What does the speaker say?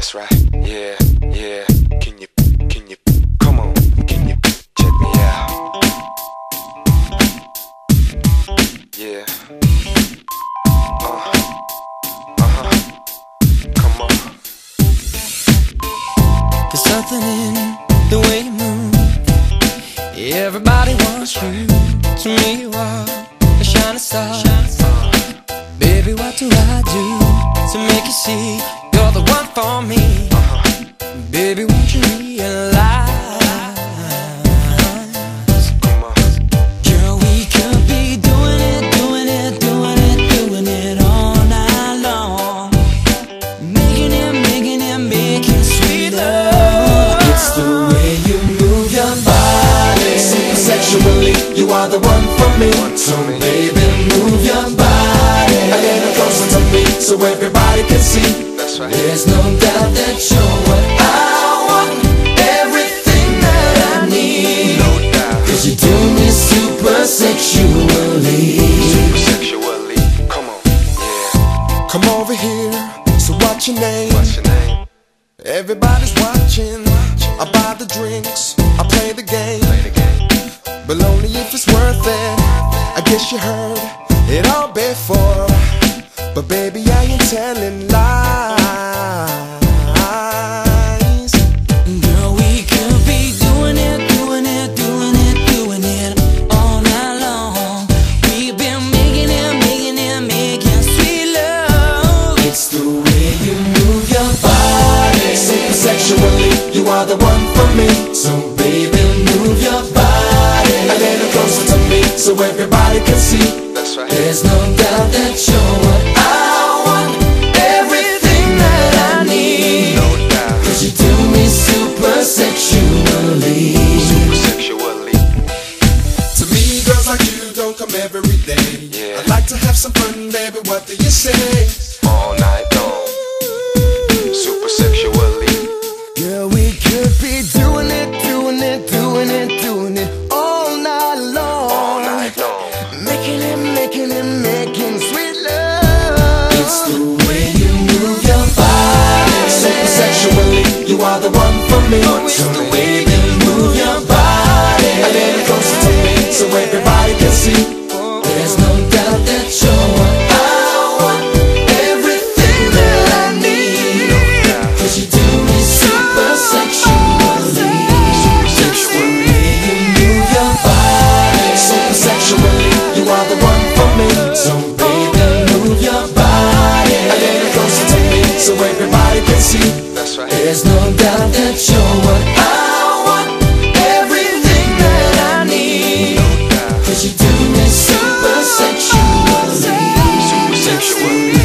That's right. Yeah, yeah. Can you, can you, come on, can you check me out? Yeah. Uh, uh-huh. Come on. There's something in the way you move. Everybody wants you to me. You are a shining star. Baby, what do I do to make you see you're the one for me? Baby, won't you realize? Girl, we could be doing it, doing it, doing it, doing it all night long. Making it, making it, making sweet love. It's the way you move your body. Super Sexually, you are the one for me. So baby, move your body a little closer to me, so everybody can see. There's no doubt that you're what I want. Everything that I need. No doubt. Cause you do me super sexually. Sexually. Come on. Yeah. Come over here, so what's your name? What's your name? Everybody's watching. I buy the drinks, I play the game. Play the game. But only if it's worth it. I guess you heard it all before. But baby, I ain't telling lies. One for me. So baby, move your body. A little closer to me, so everybody can see. That's right. There's no doubt that you're what I want. Everything that I need. No doubt. Cause you do me super sexually. Super Sexually. To me, girls like you don't come every day. Yeah. I'd like to have some fun, baby. What do you say? All night long. Super sexually. Are the one for me. you.